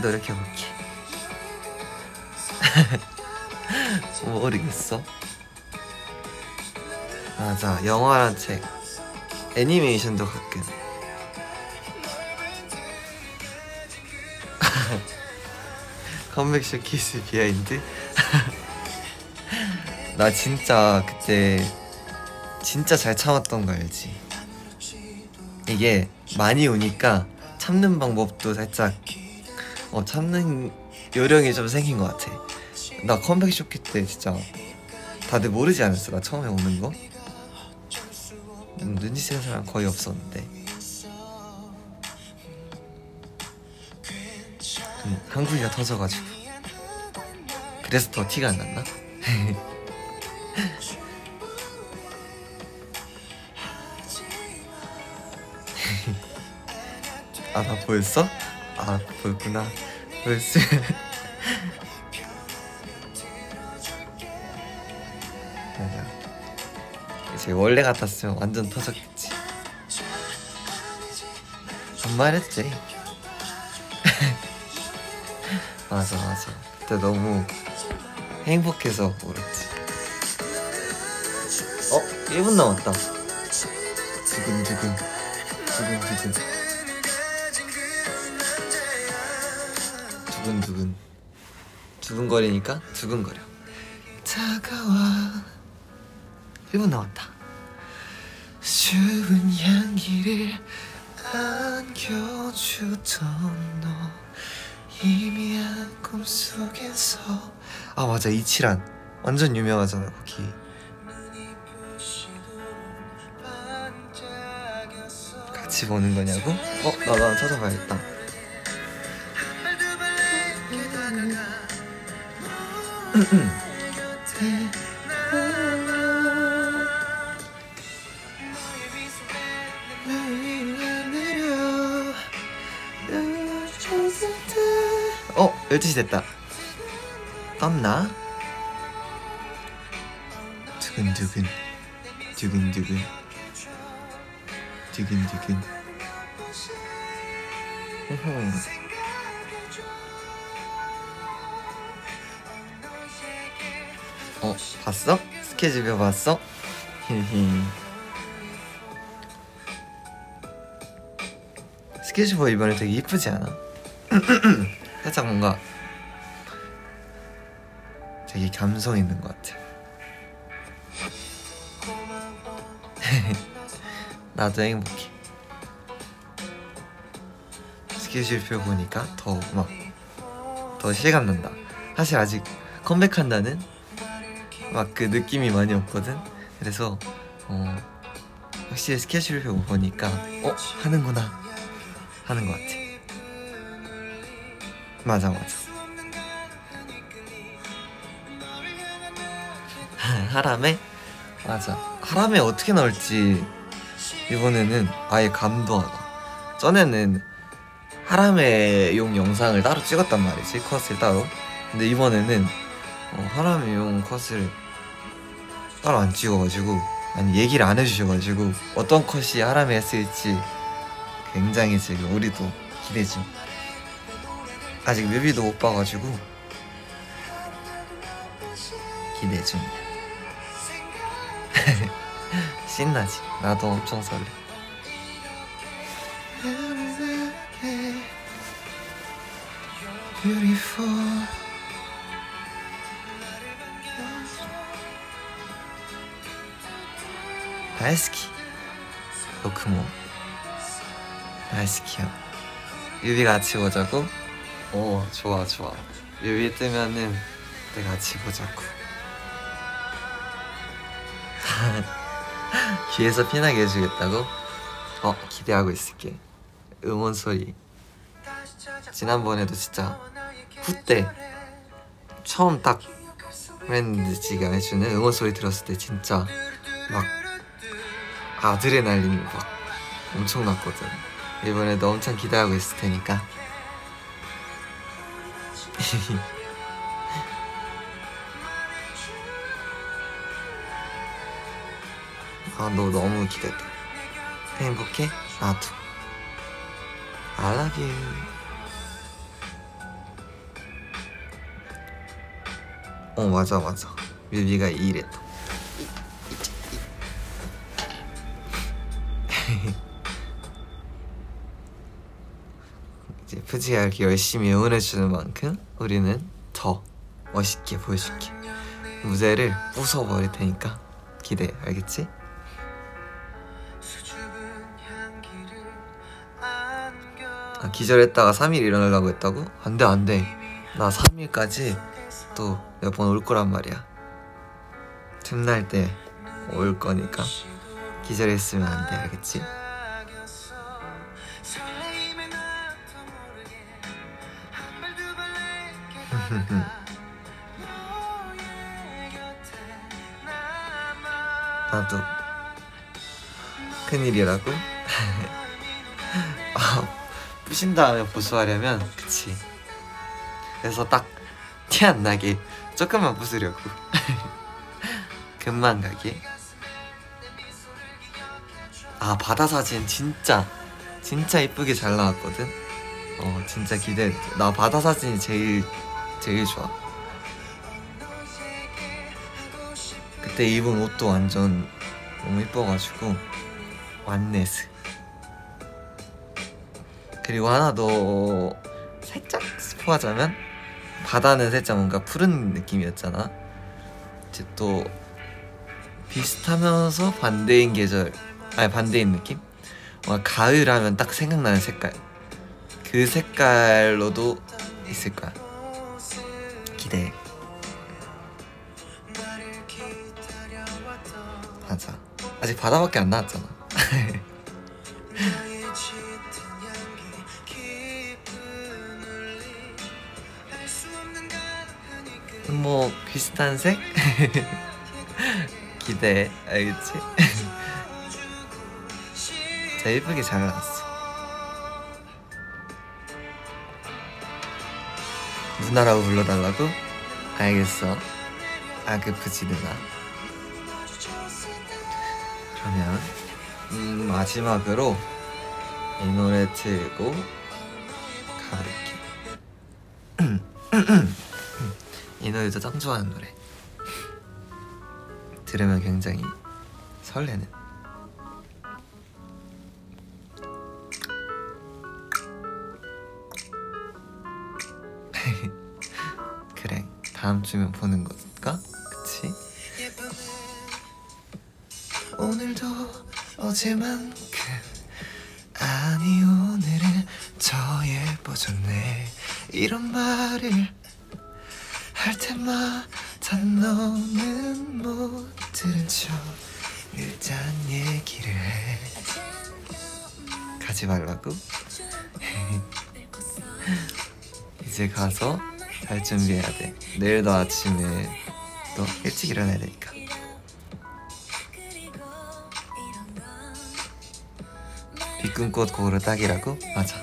노력해 볼게. <laughs> 모르겠어. 맞아 영화란 책. 애니메이션도 가끔 컴백 쇼케이스 behind <laughs> 나 진짜 그때 진짜 잘 참았던 거 알지? 이게 많이 우니까 참는 방법도 살짝 어 참는 요령이 좀 생긴 것 같아. 나 컴백 쇼케 때 진짜 다들 모르지 않았어? 나 처음에 우는 거? 음, 눈치 채는 사람 거의 없었는데 음, 한국이가 터져가지고 그래서 더 티가 안 났나? <laughs> 아, 나 보였어? 아, 보였구나. 보였어. <laughs> 맞아. 이제 원래 같았으면 완전 터졌겠지. 안 말했지. 맞아 맞아. 그때 너무 행복해서 울었지. 어? 1분 남았다. 두근두근 두근두근. 두근두근. 두근거리니까 두근거려. 다가와 1분 남았다. 추운 향기를 안겨주던 너 희미한 꿈속에서. 아 맞아. 이치란. 완전 유명하잖아 거기. 같이 보는 거냐고? 어? 나도 한번 찾아봐야겠다 12시 됐다 떴나? 두근두근 두근두근 두근두근. 어? 봤어? 스케줄표 봤어? 스케줄표 이번에 되게 이쁘지 않아? <clears throat> 살짝 뭔가 되게 감성 있는 것 같아. <laughs> 나도 행복해. 스케줄표 보니까 더 막 더 실감 난다. 사실 아직 컴백한다는 막 그 느낌이 많이 없거든. 그래서 어 확실히 스케줄표 보니까 어 하는구나 하는 것 같아. 맞아 맞아. <laughs> 하람에 맞아 하람에 어떻게 나올지 이번에는 아예 감도 안 와. 전에는 하람에용 영상을 따로 찍었단 말이지 컷을 따로. 근데 이번에는 어, 하람에용 컷을 따로 안 찍어가지고 아니 얘기를 안 해주셔가지고 어떤 컷이 하람에 했을지 굉장히 지금 우리도 기대 중. 아직 뮤비도 못 봐가지고 기대 중이야. <laughs> 신나지? 나도 엄청 설레. 다이스키 로크모 다이스키요 뮤비 같이 보자고? 오 좋아 좋아. 뮤비 뜨면은 내가 같이 보자고 <laughs> 귀에서 피나게 해주겠다고? 어 기대하고 있을게. 응원 소리. 지난번에도 진짜 후때 처음 딱 랜드지가 해주는 응원 소리 들었을 때 진짜 막 아드레날린이 막 엄청 났거든. 이번에도 엄청 기대하고 있을 테니까 아, 너 너무 기대돼. 행복해? 나도. I love you. 어, 맞아, 맞아. 뮤비가 이랬다. <laughs> 이제 푸지가 이렇게 열심히 응원해주는 만큼 우리는 더 멋있게 보여줄게. 무대를 부숴버릴 테니까 기대해, 알겠지? 아, 기절했다가 3일 일어나려고 했다고? 안돼 안돼 나 3일까지 또 몇 번 올 거란 말이야 틈날 때 올 거니까 기절했으면 안돼 알겠지? 나도 큰일이라고? 아, <laughs> 부신 다음에 보수하려면 그치. 그래서 딱 티 안 나게 조금만 부수려고. <laughs> 금방 가게. 아 바다 사진 진짜 진짜 이쁘게 잘 나왔거든? 어 진짜 기대. 나 바다 사진이 제일 제일 좋아. 그때 입은 옷도 완전 너무 이뻐가지고 완네스. 그리고 하나 더 살짝 스포하자면 바다는 살짝 뭔가 푸른 느낌이었잖아. 이제 또 비슷하면서 반대인 계절, 아니 반대인 느낌? 뭔가 가을 하면 딱 생각나는 색깔. 그 색깔로도 있을 거야. 기대해. 맞아. 아직 바다밖에 안 나왔잖아. <laughs> 뭐 비슷한 색? <laughs> 기대해. 알겠지? <laughs> 진짜 예쁘게 잘 나왔어. 누나라고 불러달라고? 알겠어. 아그프지 누나. 그러면 음, 마지막으로 이 노래 틀고 가볼게. <clears throat> 이 노래도 짱 좋아하는 노래. 들으면 굉장히 설레는. 다음 주면 보는 거니까 그치? 오늘도 어제만큼 아니 오늘은 더 예뻐졌네 이런 말을 할 때마다 너는 못 들은 척 일단 얘기를 해 가지 말라고? <laughs> 이제 가서 잘 준비해야 돼 내일도 아침에 또 일찍 일어나야 되니까 비끈꽃 고르 딱이라고? 맞아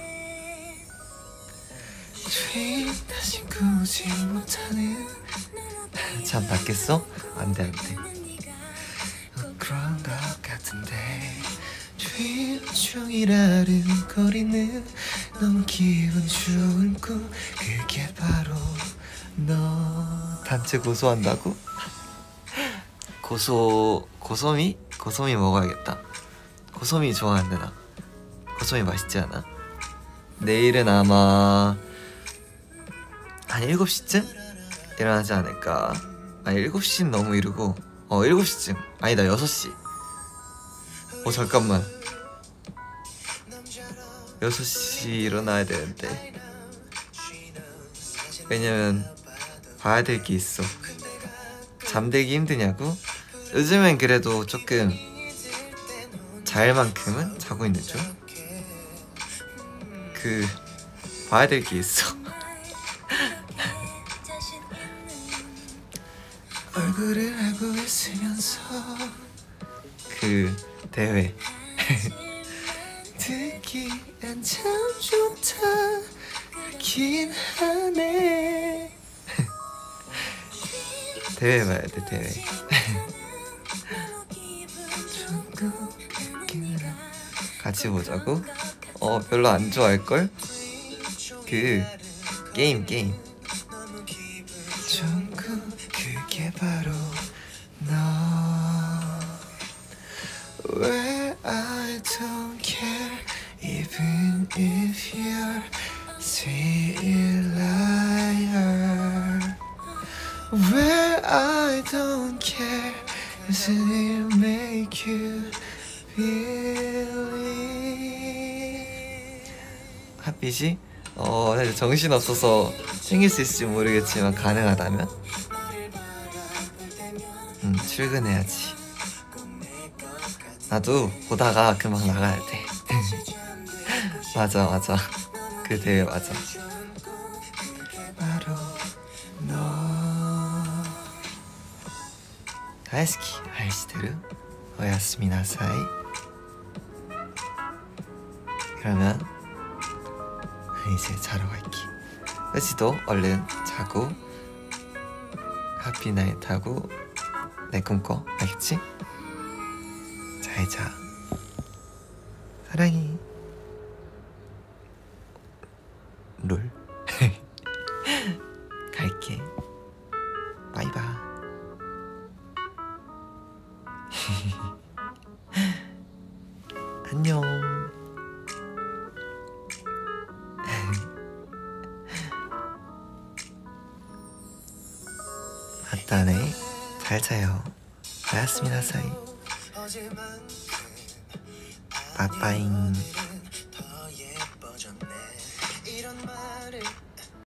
잠 닿겠어? 안돼 안돼 그런 것 같은데 주인 종일 아른거리는 단체 고소한다고? 고소 고소미? 고소미 먹어야겠다. 고소미 좋아하는데 나. 고소미 맛있지 않아? 내일은 아마 한 7시쯤 일어나지 않을까? 아니 7시는 너무 이르고. 어 7시쯤. 아니다 6시. 어 잠깐만. 6시 일어나야 되는데. 왜냐면 봐야 될 게 있어 잠들기 힘드냐고? 요즘엔 그래도 조금 잘 만큼은 자고 있는 중. 그 봐야 될 게 있어. <laughs> 얼굴을 알고 있으면서 그 대회 <laughs> 듣기엔 참 좋다 그긴 하네 대회 봐야 돼 대회 같이 보자고? 어 별로 안 좋아할걸? 그 게임 게임 정신 없어서 챙길 수 있을지 모르겠지만 가능하다면? 음 출근해야지. 나도 보다가 금방 나가야 돼. <laughs> 맞아 맞아. 그 대회 맞아. 바로 너. 다이스키 아이시테르. 오야스미 나사이. 그러면 이제 자러 갈게. 흐지도 얼른 자고 하피나잇 하고 내 꿈꿔 알겠지? 잘 자. 사랑해